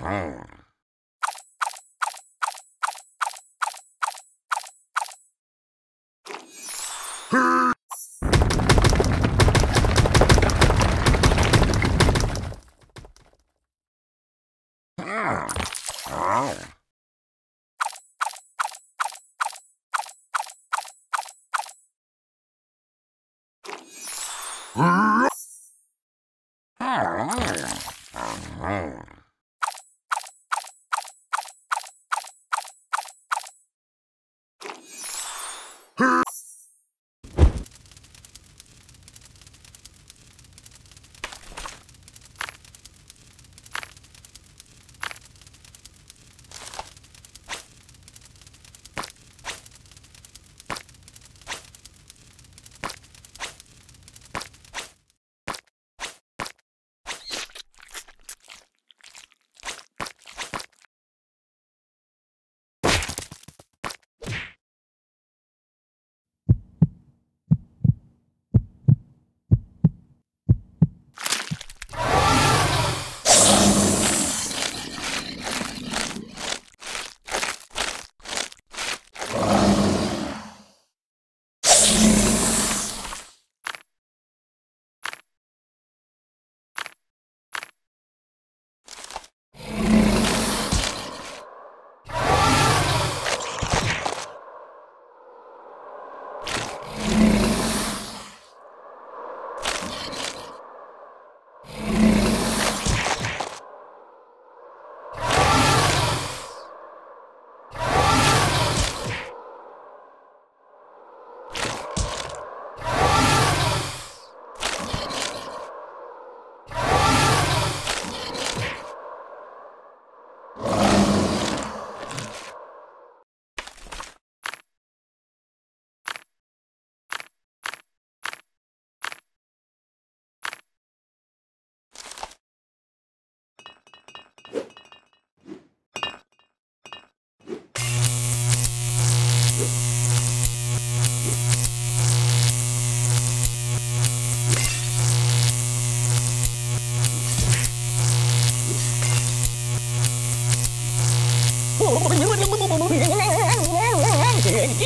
Ah.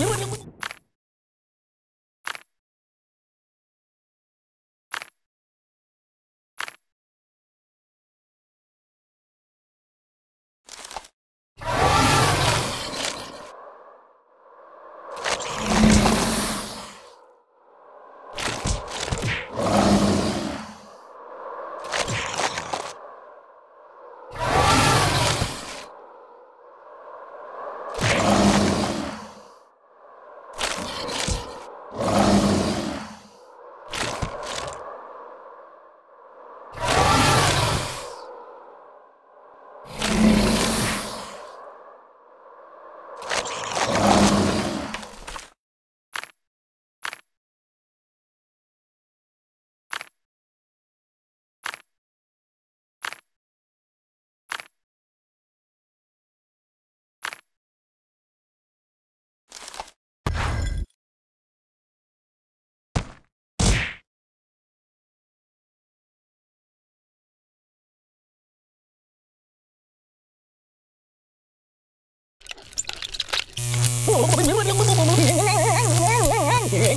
понял, понял.